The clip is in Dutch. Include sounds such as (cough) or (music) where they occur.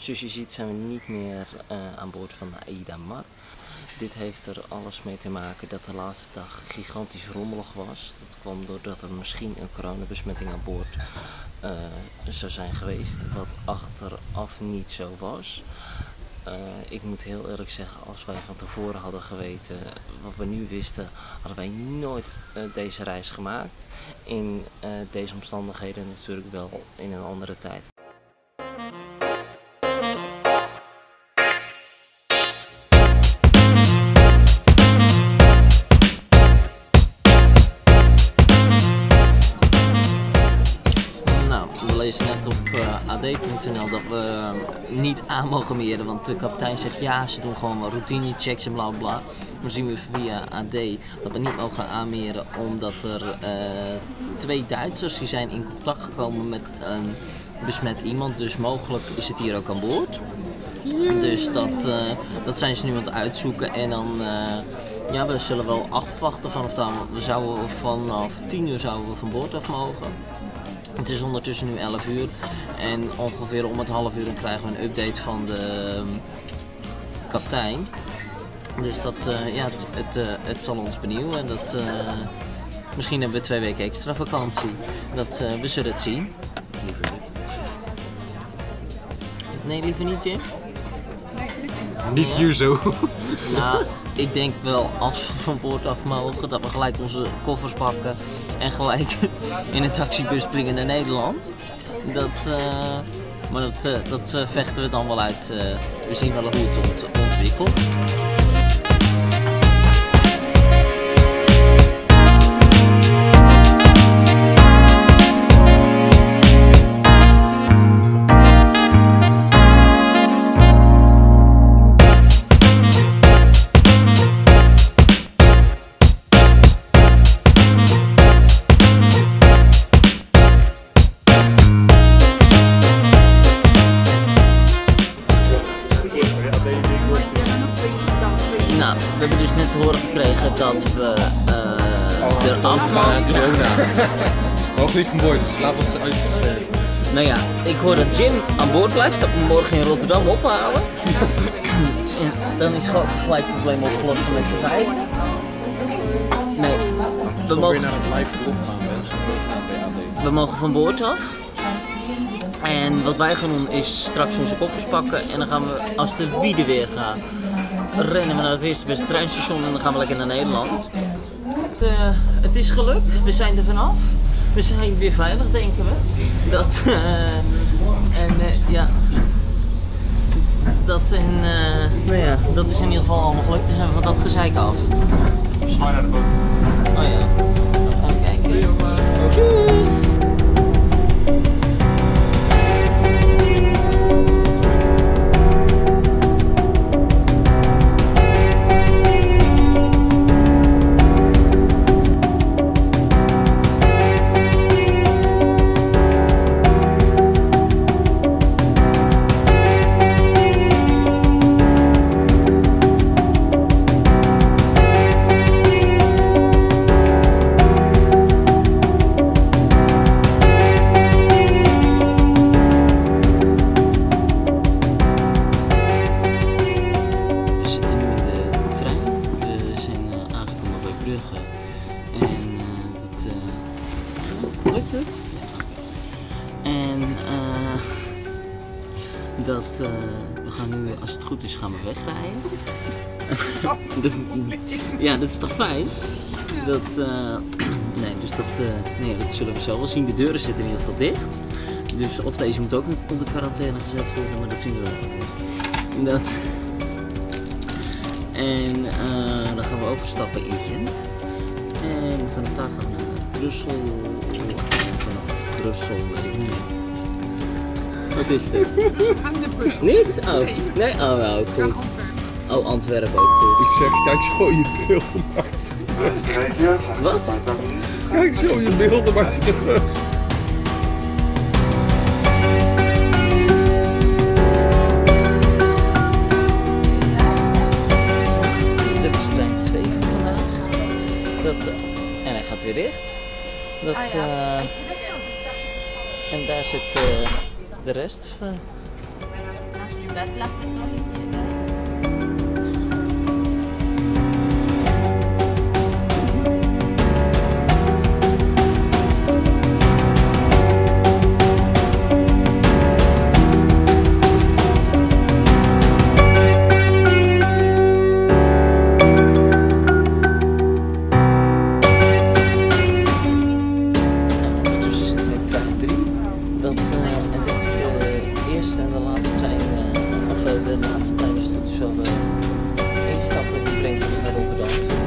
Zoals je ziet zijn we niet meer uh, aan boord van de AIDA Mar. Dit heeft er alles mee te maken dat de laatste dag gigantisch rommelig was. Dat kwam doordat er misschien een coronabesmetting aan boord uh, zou zijn geweest, wat achteraf niet zo was. Uh, ik moet heel eerlijk zeggen, als wij van tevoren hadden geweten wat we nu wisten, hadden wij nooit deze reis gemaakt. In deze omstandigheden natuurlijk wel in een andere tijd. Op uh, ad.nl dat we niet aan mogen meren. Want de kapitein zegt ja, ze doen gewoon wat routine checks en bla bla. Maar zien we via AD dat we niet mogen aanmeren omdat er uh, twee Duitsers die zijn in contact gekomen met een besmet iemand. Dus mogelijk is het hier ook aan boord. Dus dat, uh, dat zijn ze nu aan het uitzoeken. En dan, ja, we zullen wel afwachten vanaf dan. We zouden vanaf 10 uur zouden we van boord af mogen. Het is ondertussen nu 11 uur en ongeveer om het half uur krijgen we een update van de um, kapitein. Dus dat, uh, ja, het, het, uh, het zal ons benieuwen en dat, uh, misschien hebben we twee weken extra vakantie. Dat, we zullen het zien. Liever niet. Nee, liever niet Jim? Niet hier zo. Nou, ik denk wel als we van boord af mogen dat we gelijk onze koffers pakken en gelijk (laughs) in een taxibus springen naar Nederland. Dat, uh, maar dat, uh, dat uh, vechten we dan wel uit. we zien wel hoe het ont ontwikkelt. Nou, we hebben dus net te horen gekregen dat we uh, eraf mogen. corona. Niet van boord, laat ons uit. Nou ja, ik hoor dat Jim aan boord blijft, dat we morgen in Rotterdam ophalen. (laughs) en dan is gelijk het probleem opgelost met z'n vijf. Nee, we mogen, naar het live gaan, we mogen van boord af. En wat wij gaan doen is straks onze koffers pakken en dan gaan we als de wiede weer gaan rennen we naar het eerste beste treinstation en dan gaan we lekker naar Nederland. Uh, het is gelukt, we zijn er vanaf. We zijn weer veilig, denken we. Dat, uh, en uh, ja. Dat, en, nou ja, dat is in ieder geval allemaal gelukt. Dan zijn we van dat gezeik af. Zwaai naar de lukt het. En uh, dat, uh, we gaan nu, als het goed is, gaan we wegrijden. (laughs) dat, ja, dat is toch fijn? Dat, uh, nee, dus dat, nee, dat zullen we zo wel zien. De deuren zitten in ieder geval dicht. Dus of deze moet ook onder quarantaine gezet worden, maar dat zien we wel. Dat. En dan gaan we overstappen in Gent. En vanaf daar gaan we naar Brussel. Brussel, weet ik niet. Wat is dit? Niet? Oh, nee? Oh, wel, goed. Oh, Antwerpen ook goed. Ik zeg, kijk zo je beelden maar Wat? Kijk zo je beelden maar terug. Dat, interessant. en daar zit eh, de rest van. Naast je bed lag je toch de laatste dat is wel de instappen die brengt ons naar Rotterdam.